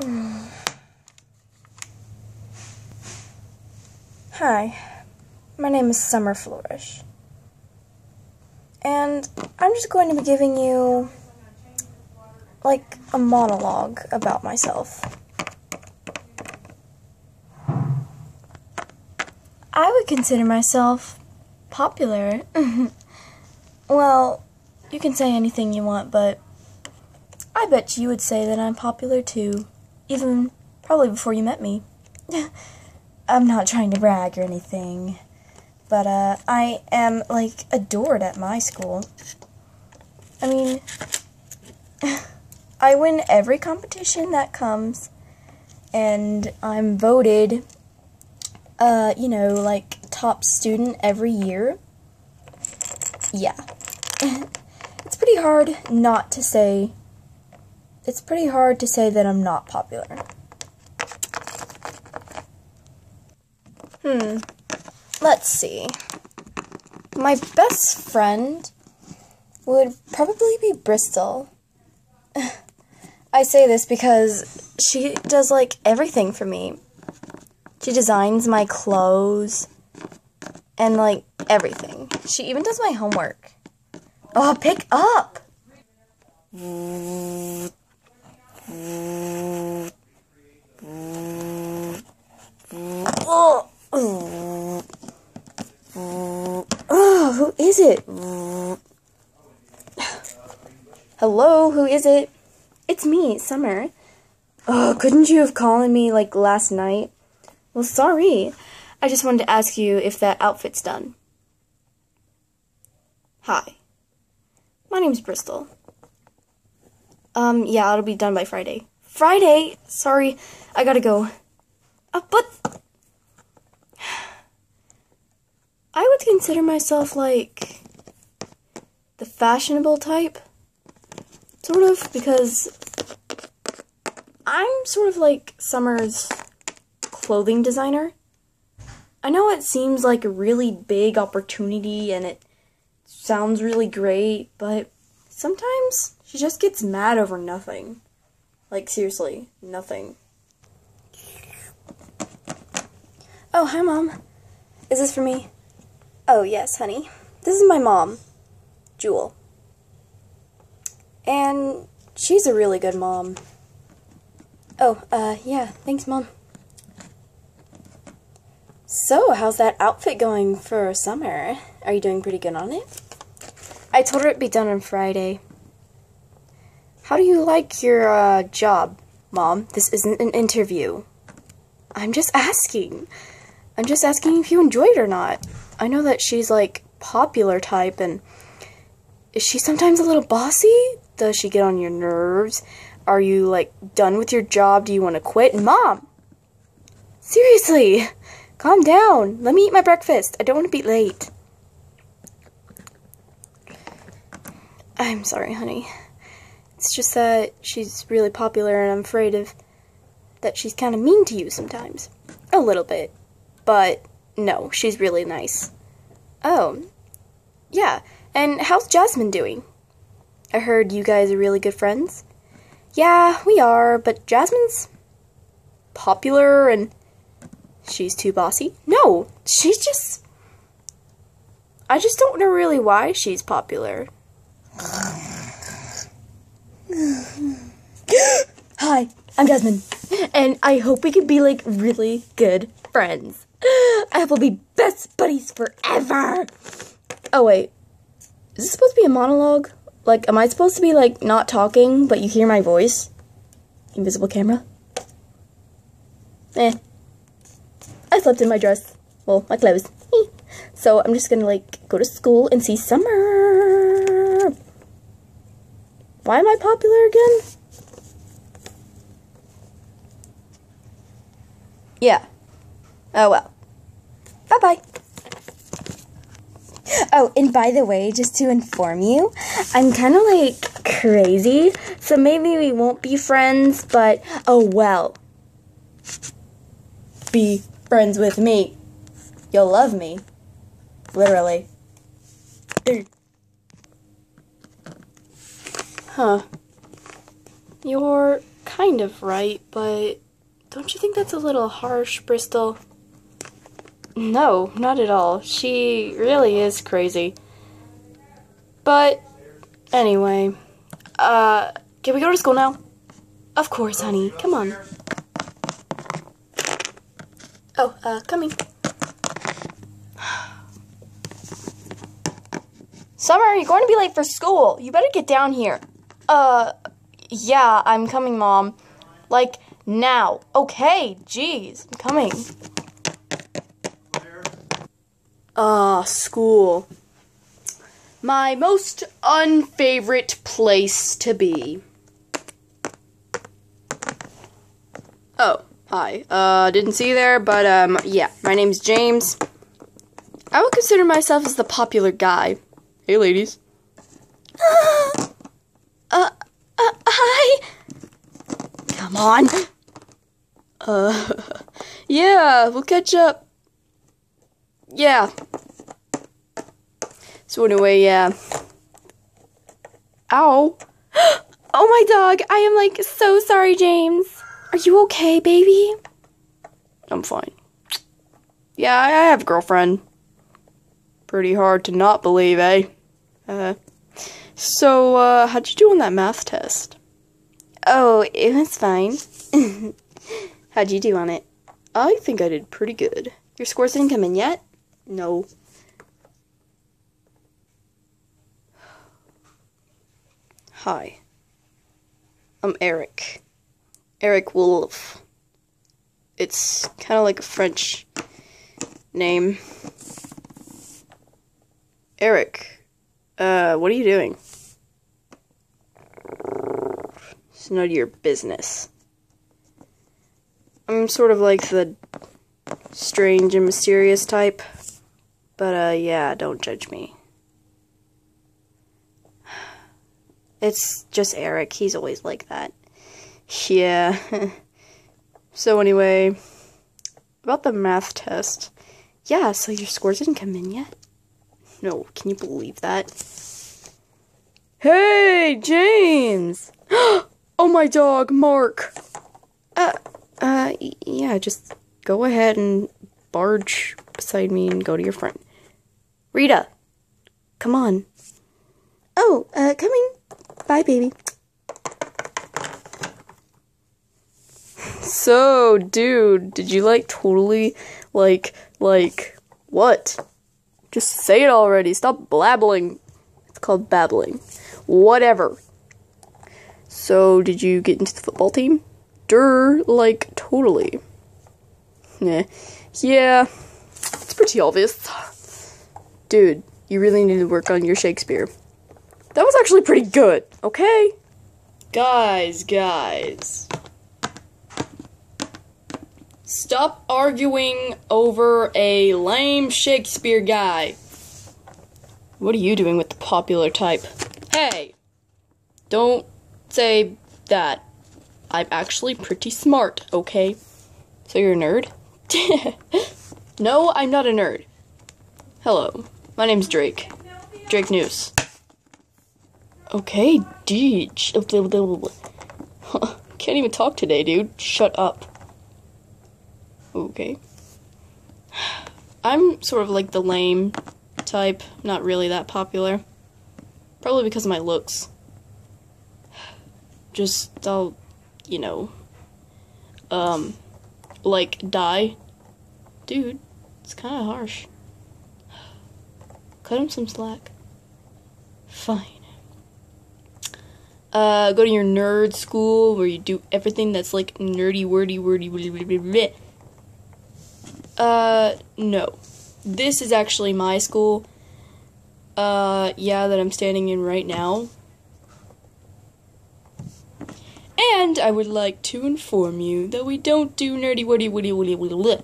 Hmm. Hi, my name is Summer Flourish. And I'm just going to be giving you like a monologue about myself. I would consider myself popular. well, you can say anything you want, but I bet you would say that I'm popular too, even probably before you met me. I'm not trying to brag or anything, but uh, I am like adored at my school. I mean, I win every competition that comes, and I'm voted, uh, you know, like top student every year. Yeah. it's pretty hard not to say, it's pretty hard to say that I'm not popular. Hmm. Let's see. My best friend would probably be Bristol. I say this because she does like everything for me. She designs my clothes and like everything. She even does my homework. Oh, pick up! Oh, oh, who is it? Hello, who is it? It's me, Summer. Oh, couldn't you have called me like last night? Well, sorry. I just wanted to ask you if that outfit's done. Hi. My name's Bristol. Um, yeah, it'll be done by Friday. Friday? Sorry, I gotta go. Uh, but I would consider myself like the fashionable type. Sort of, because I'm sort of like Summer's clothing designer. I know it seems like a really big opportunity and it sounds really great, but sometimes she just gets mad over nothing. Like, seriously, nothing. Oh, hi, Mom. Is this for me? Oh, yes, honey. This is my mom, Jewel. And she's a really good mom. Oh, uh, yeah, thanks, Mom. So, how's that outfit going for summer? Are you doing pretty good on it? I told her it'd be done on Friday. How do you like your, uh, job, Mom? This isn't an interview. I'm just asking. I'm just asking if you enjoy it or not. I know that she's, like, popular type, and is she sometimes a little bossy? Does she get on your nerves? Are you, like, done with your job? Do you want to quit? Mom! Seriously! Calm down. Let me eat my breakfast. I don't want to be late. I'm sorry, honey. It's just that she's really popular and I'm afraid of that she's kind of mean to you sometimes. A little bit. But no, she's really nice. Oh. Yeah. And how's Jasmine doing? I heard you guys are really good friends. Yeah, we are, but Jasmine's popular and she's too bossy. No, she's just. I just don't know really why she's popular. Hi, I'm Jasmine, and I hope we can be like really good friends. I hope we'll be best buddies forever. Oh, wait. Is this supposed to be a monologue? Like, am I supposed to be, like, not talking, but you hear my voice? Invisible camera? Eh. I slept in my dress. Well, my clothes. so I'm just gonna, like, go to school and see summer. Why am I popular again? Yeah. Oh, well. Bye-bye. Oh, and by the way, just to inform you, I'm kind of like crazy, so maybe we won't be friends, but oh well. Be friends with me. You'll love me. Literally. Huh. You're kind of right, but don't you think that's a little harsh, Bristol? No, not at all. She really is crazy. But anyway, uh, can we go to school now? Of course, honey. Come on. Oh, uh, coming. Summer, you're going to be late for school. You better get down here. Uh, yeah, I'm coming, Mom. Like, now. Okay, jeez, I'm coming. Ah, uh, school. My most unfavorite place to be. Oh, hi. Uh, didn't see you there, but, um, yeah. My name's James. I would consider myself as the popular guy. Hey, ladies. hi. Come on. Uh, yeah, we'll catch up. Yeah. So anyway, yeah. Ow. Oh my dog, I am like so sorry, James. Are you okay, baby? I'm fine. Yeah, I have a girlfriend. Pretty hard to not believe, eh? Uh, so, uh, how'd you do on that math test? Oh, it was fine. how'd you do on it? I think I did pretty good. Your scores didn't come in yet? No. Hi. I'm Eric. Eric Wolf. It's kind of like a French name. Eric. Uh, what are you doing? It's none of your business. I'm sort of like the strange and mysterious type. But, uh, yeah, don't judge me. It's just Eric. He's always like that. Yeah. so, anyway, about the math test. Yeah, so your scores didn't come in yet? No, can you believe that? Hey, James! Oh, my dog, Mark! Uh, uh, yeah, just go ahead and barge beside me and go to your friend. Rita, come on. Oh, uh, coming. Bye, baby. So, dude, did you like totally, like, like, what? Just say it already. Stop blabbling. It's called babbling. Whatever. So, did you get into the football team? Dur, like, totally. Yeah. Yeah. It's pretty obvious. Dude, you really need to work on your Shakespeare. That was actually pretty good, okay? Guys, guys. Stop arguing over a lame Shakespeare guy. What are you doing with the popular type? Hey! Don't say that. I'm actually pretty smart, okay? So you're a nerd? no, I'm not a nerd. Hello, my name's Drake. Drake News. Okay, Deej. Oh, Can't even talk today, dude. Shut up. Okay. I'm sort of like the lame type, not really that popular. Probably because of my looks. Just, I'll, you know, um, like, die. Dude, it's kind of harsh. Cut him some slack. Fine. Uh, go to your nerd school where you do everything that's like nerdy, wordy, wordy, wordy, wordy, wordy. Uh, no. This is actually my school. Uh, yeah, that I'm standing in right now. And I would like to inform you that we don't do nerdy, wordy, woody, woody, woody,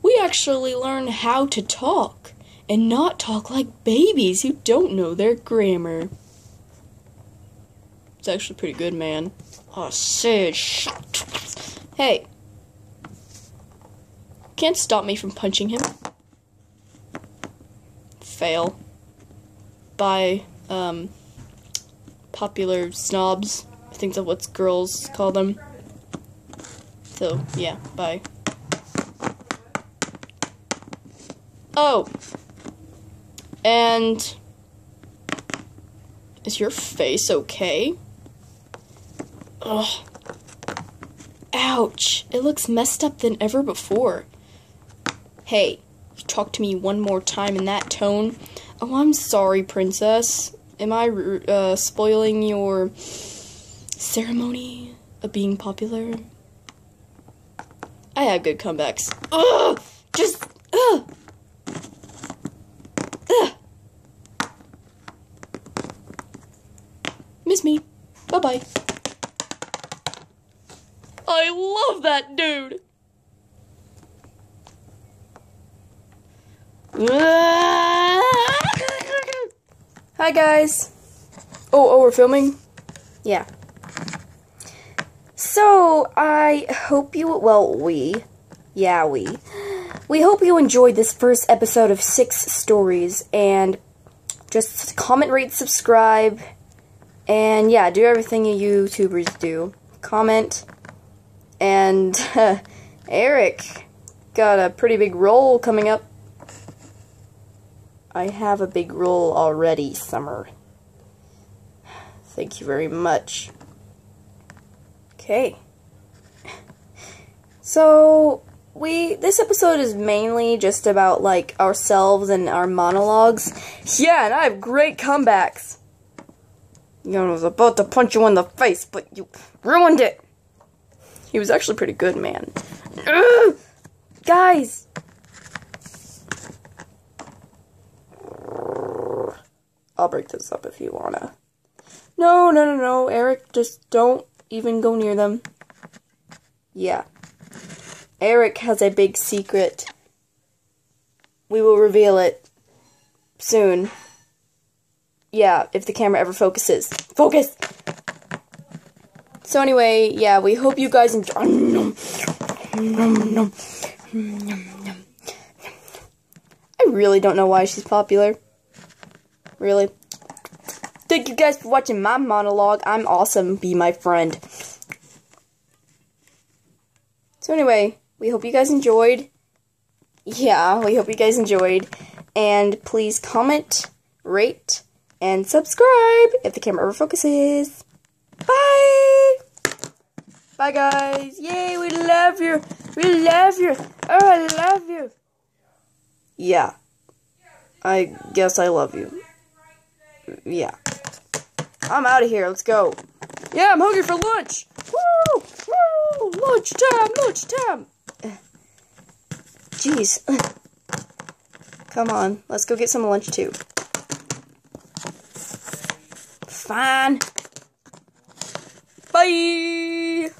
We actually learn how to talk and not talk like babies who don't know their grammar. It's actually pretty good, man. Oh, shit. Hey. Can't stop me from punching him. Fail. By, um, popular snobs. I think that's what girls call them. So, yeah, bye. Oh. And is your face okay? Ugh. Ouch. It looks messed up than ever before. Hey, you talk to me one more time in that tone. Oh, I'm sorry, princess. Am I uh, spoiling your ceremony of being popular? I had good comebacks. Ugh! Just, ugh! Ugh! Miss me. Bye-bye. I love that dude! Hi guys. Oh, oh, we're filming? Yeah. So, I hope you, well, we, yeah, we, we hope you enjoyed this first episode of Six Stories, and just comment, rate, subscribe, and yeah, do everything you YouTubers do. Comment, and uh, Eric got a pretty big role coming up. I have a big role already, Summer. Thank you very much. Okay. So, we this episode is mainly just about like ourselves and our monologues. Yeah, and I have great comebacks. You know, I was about to punch you in the face, but you ruined it. He was actually pretty good, man. Ugh! Guys! I'll break this up if you wanna. No, no, no, no, Eric, just don't even go near them. Yeah. Eric has a big secret. We will reveal it soon. Yeah, if the camera ever focuses. Focus! So anyway, yeah, we hope you guys enjoy. I really don't know why she's popular. Really. Guys for watching my monologue. I'm awesome. Be my friend. So anyway, we hope you guys enjoyed. Yeah, we hope you guys enjoyed. And please comment, rate, and subscribe if the camera ever focuses. Bye! Bye, guys. Yay, we love you. We love you. Oh, I love you. Yeah. I guess I love you. Yeah. I'm out of here. Let's go. Yeah, I'm hungry for lunch. Woo! Woo! Lunch time! Lunch time! Jeez. Come on. Let's go get some lunch, too. Fine. Bye!